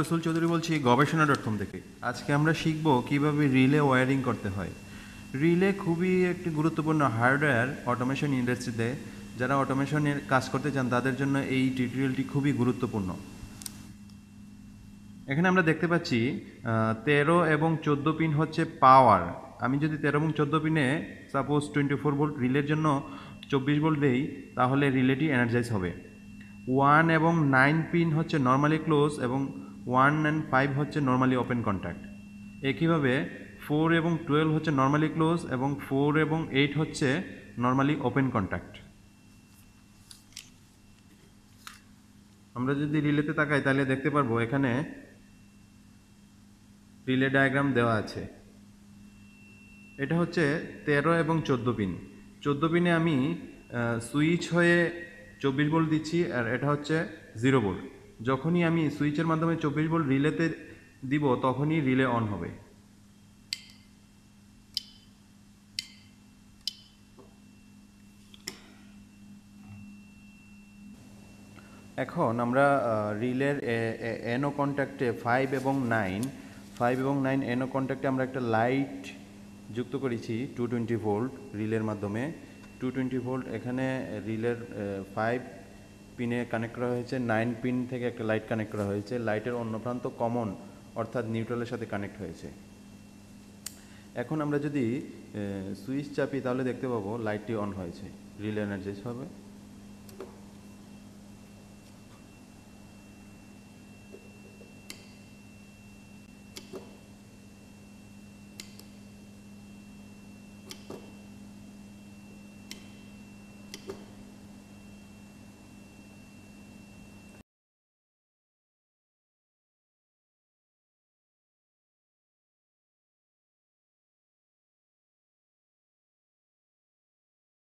রসুল চৌধুরী বলছি, গবেষণা ডট কম থেকে। আজকে আমরা শিখব কীভাবে রিলে ওয়ারিং করতে হয়। রিলে খুবই একটি গুরুত্বপূর্ণ হার্ডওয়্যার অটোমেশন ইন্ডাস্ট্রিতে। যারা অটোমেশনের কাজ করতে চান, তাদের জন্য এই টিউটোরিয়ালটি খুবই গুরুত্বপূর্ণ। এখানে আমরা দেখতে পাচ্ছি তেরো এবং চোদ্দ পিন হচ্ছে পাওয়ার। আমি যদি তেরো এবং চোদ্দ পিনে সাপোজ টোয়েন্টি ফোর ভোল্ট রিলের জন্য চব্বিশ ভোল্ট দেই, তাহলে রিলেটি এনার্জাইজ হবে। ওয়ান এবং নাইন পিন হচ্ছে নর্মালি ক্লোজ এবং ওয়ান অ্যান্ড ফাইভ হচ্ছে নর্মালি ওপেন কন্ট্যাক্ট একইভাবে ফোর এবং টুয়েলভ হচ্ছে নর্মালি ক্লোজ এবং ফোর এবং এইট হচ্ছে নর্মালি ওপেন কন্ট্যাক্ট আমরা যদি রিলেতে তাকাই, তাহলে দেখতে পারব এখানে রিলে ডায়াগ্রাম দেওয়া আছে। এটা হচ্ছে তেরো এবং চোদ্দ পিন চোদ্দ পিনে আমি সুইচ হয়ে চব্বিশ ভোল্ট দিচ্ছি আর এটা হচ্ছে জিরো ভোল্ট যখনই আমি সুইচের মাধ্যমে চব্বিশ ভোল্ট রিলেতে দিব, তখনই রিলে অন হবে। এখন আমরা রিলের এনও কন্ট্যাক্টে ফাইভ এবং নাইন ফাইভ এবং নাইন এনও কন্ট্যাক্টে আমরা একটা লাইট যুক্ত করেছি টু টোয়েন্টি ভোল্ট রিলের মাধ্যমে। টু টোয়েন্টি ভোল্ট এখানে রিলের ফাইভ পিনে কানেক্ট করা হয়েছে নাইন পিন থেকে একটা লাইট কানেক্ট করা হয়েছে লাইটের অন্য প্রান্ত কমন অর্থাৎ নিউট্রালের সাথে কানেক্ট হয়েছে। এখন আমরা যদি সুইচ চাপি তাহলে দেখতে পাবো লাইটটি অন হয়েছে রিল এনার্জাইজ হবে।